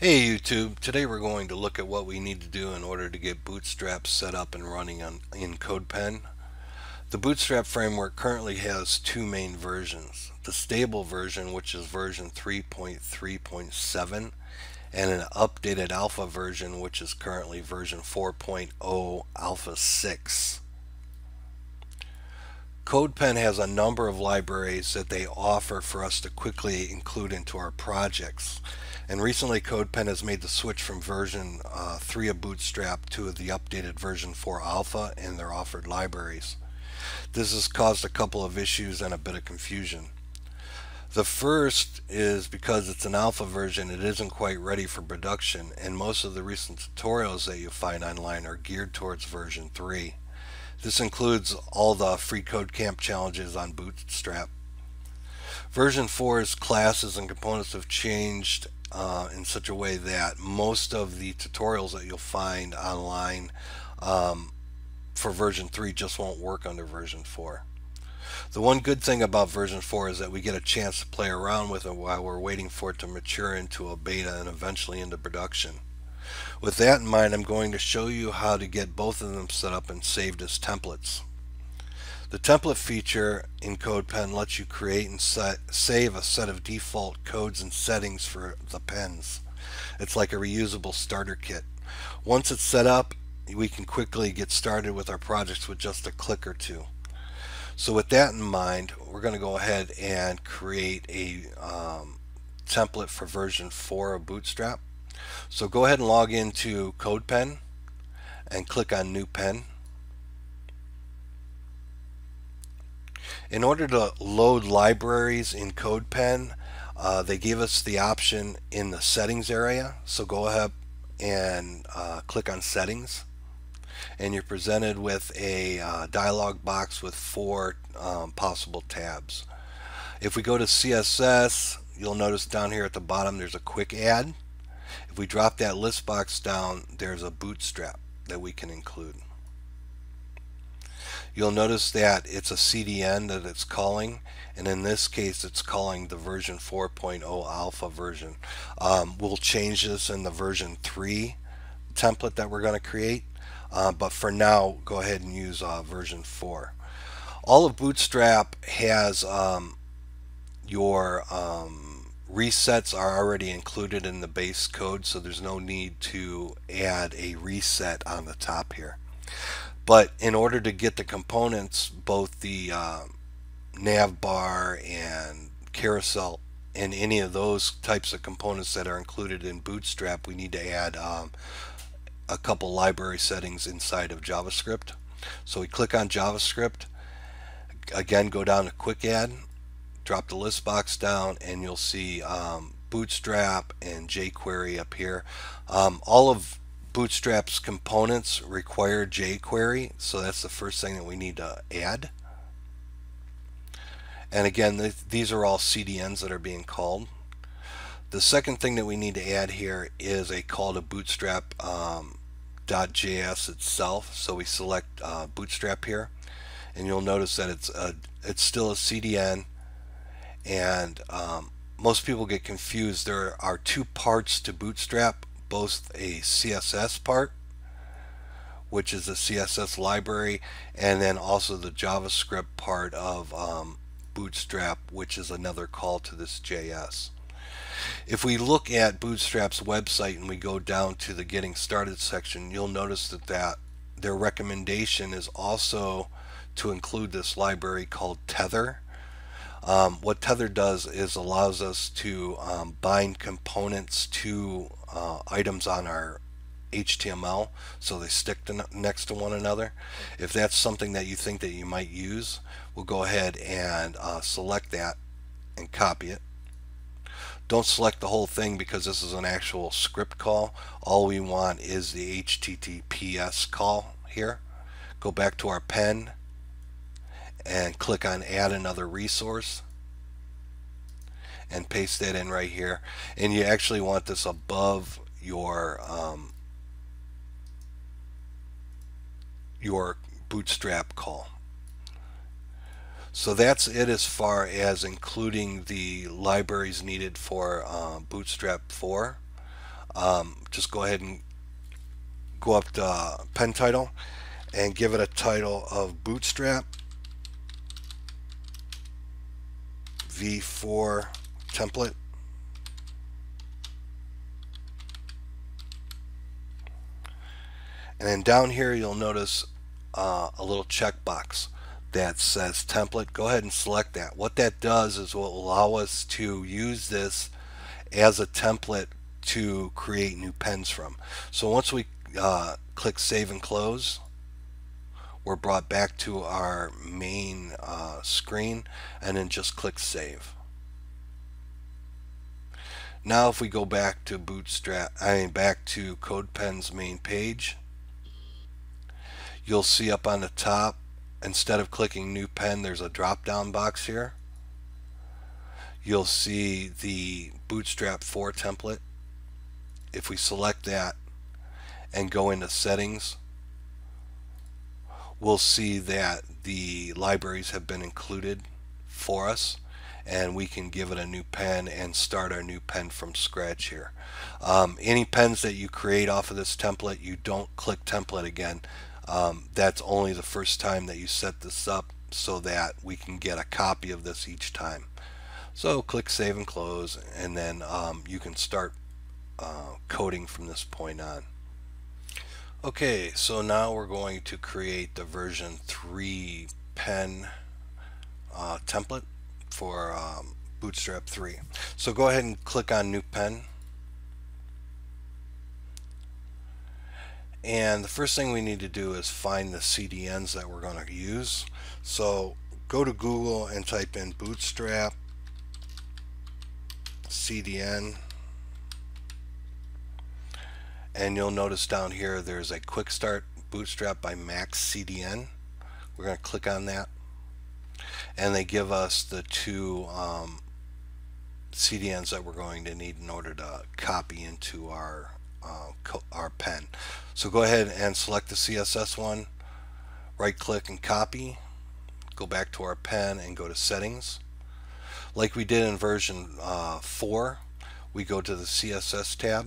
Hey YouTube, today we're going to look at what we need to do in order to get Bootstrap set up and running on, in CodePen. The Bootstrap framework currently has two main versions. The stable version, which is version 3.3.7, and an updated alpha version, which is currently version 4.0 alpha 6. CodePen has a number of libraries that they offer for us to quickly include into our projects. And recently CodePen has made the switch from version uh, 3 of Bootstrap to the updated version 4 Alpha in their offered libraries. This has caused a couple of issues and a bit of confusion. The first is because it's an alpha version, it isn't quite ready for production, and most of the recent tutorials that you find online are geared towards version 3. This includes all the free code camp challenges on Bootstrap. Version 4's classes and components have changed uh, in such a way that most of the tutorials that you'll find online um, for version 3 just won't work under version 4. The one good thing about version 4 is that we get a chance to play around with it while we're waiting for it to mature into a beta and eventually into production. With that in mind, I'm going to show you how to get both of them set up and saved as templates. The template feature in CodePen lets you create and set, save a set of default codes and settings for the pens. It's like a reusable starter kit. Once it's set up, we can quickly get started with our projects with just a click or two. So with that in mind, we're going to go ahead and create a um, template for version 4 of Bootstrap. So go ahead and log into CodePen and click on New Pen. In order to load libraries in CodePen, uh, they gave us the option in the settings area. So go ahead and uh, click on settings and you're presented with a uh, dialog box with four um, possible tabs. If we go to CSS, you'll notice down here at the bottom there's a quick add. If we drop that list box down, there's a bootstrap that we can include. You'll notice that it's a CDN that it's calling and in this case it's calling the version 4.0 alpha version. Um, we'll change this in the version 3 template that we're going to create uh, but for now go ahead and use uh, version 4. All of Bootstrap has um, your um, resets are already included in the base code so there's no need to add a reset on the top here. But in order to get the components, both the uh, nav bar and carousel and any of those types of components that are included in Bootstrap, we need to add um, a couple library settings inside of JavaScript. So we click on JavaScript, again go down to Quick Add, drop the list box down, and you'll see um, Bootstrap and jQuery up here. Um, all of Bootstrap's components require jQuery, so that's the first thing that we need to add. And again, th these are all CDNs that are being called. The second thing that we need to add here is a call to Bootstrap um, itself. So we select uh, Bootstrap here, and you'll notice that it's a, it's still a CDN, and um, most people get confused. There are two parts to Bootstrap both a CSS part which is the CSS library and then also the JavaScript part of um, Bootstrap which is another call to this JS. If we look at Bootstrap's website and we go down to the getting started section you'll notice that, that their recommendation is also to include this library called Tether. Um, what Tether does is allows us to um, bind components to uh, items on our HTML so they stick to next to one another. If that's something that you think that you might use, we'll go ahead and uh, select that and copy it. Don't select the whole thing because this is an actual script call. All we want is the HTTPS call here. Go back to our pen and click on add another resource and paste that in right here. And you actually want this above your um, your bootstrap call. So that's it as far as including the libraries needed for uh, bootstrap 4 um, just go ahead and go up to pen title and give it a title of Bootstrap V4 template. And then down here you'll notice uh, a little checkbox that says template. Go ahead and select that. What that does is will allow us to use this as a template to create new pens from. So once we uh, click save and close, we're brought back to our main uh, screen and then just click save. Now if we go back to Bootstrap, I mean back to CodePen's main page, you'll see up on the top instead of clicking new pen there's a drop down box here you'll see the bootstrap 4 template if we select that and go into settings we'll see that the libraries have been included for us and we can give it a new pen and start our new pen from scratch here. Um, any pens that you create off of this template you don't click template again um, that's only the first time that you set this up so that we can get a copy of this each time. So click save and close and then um, you can start uh, coding from this point on. Okay, so now we're going to create the version 3 pen uh, template for um, Bootstrap 3. So go ahead and click on New Pen And the first thing we need to do is find the CDNs that we're going to use. So go to Google and type in Bootstrap CDN and you'll notice down here there's a quick start bootstrap by MaxCDN we're going to click on that and they give us the two um, CDNs that we're going to need in order to copy into our uh, our pen. So go ahead and select the CSS one, right click and copy, go back to our pen and go to settings. Like we did in version uh, 4, we go to the CSS tab.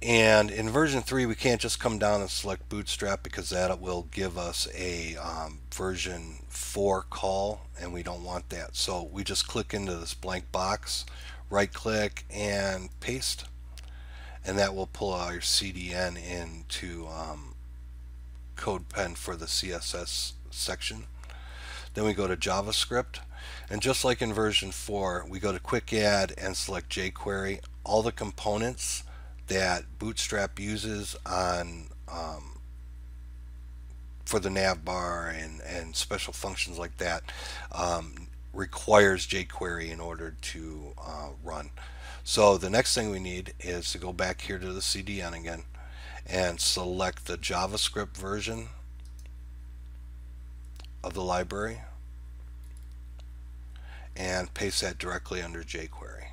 And in version 3 we can't just come down and select Bootstrap because that will give us a um, version 4 call and we don't want that. So we just click into this blank box, right click and paste and that will pull our CDN into um, CodePen for the CSS section. Then we go to JavaScript and just like in version 4 we go to quick add and select jQuery all the components that Bootstrap uses on um, for the nav bar and, and special functions like that um, requires jQuery in order to uh, run. So the next thing we need is to go back here to the CDN again and select the JavaScript version of the library and paste that directly under jQuery.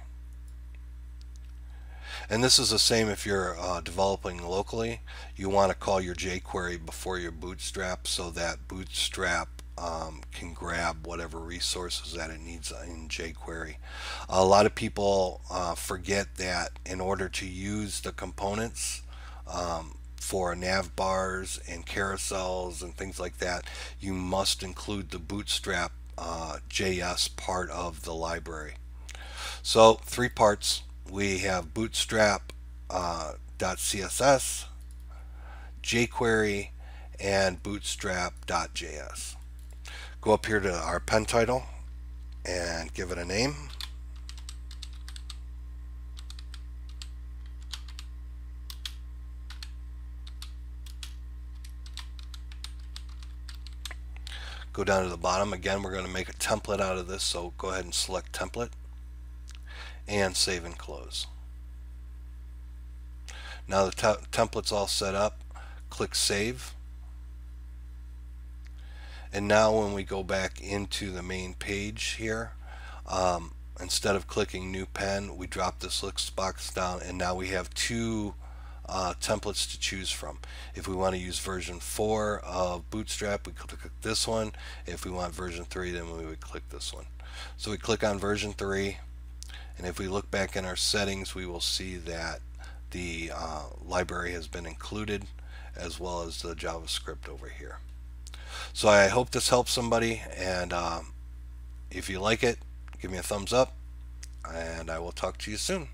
And this is the same if you're uh, developing locally. You want to call your jQuery before your Bootstrap so that Bootstrap um, can grab whatever resources that it needs in jQuery. A lot of people uh, forget that in order to use the components um, for nav bars and carousels and things like that, you must include the Bootstrap uh, JS part of the library. So three parts. We have Bootstrap uh, .css, jQuery, and Bootstrap.js go up here to our pen title and give it a name. Go down to the bottom. Again, we're going to make a template out of this, so go ahead and select template and save and close. Now the template's all set up. Click Save. And now when we go back into the main page here, um, instead of clicking new pen, we drop this list box down and now we have two uh, templates to choose from. If we want to use version 4 of Bootstrap, we click this one. If we want version 3, then we would click this one. So we click on version 3 and if we look back in our settings we will see that the uh, library has been included as well as the JavaScript over here. So I hope this helps somebody and um, if you like it give me a thumbs up and I will talk to you soon.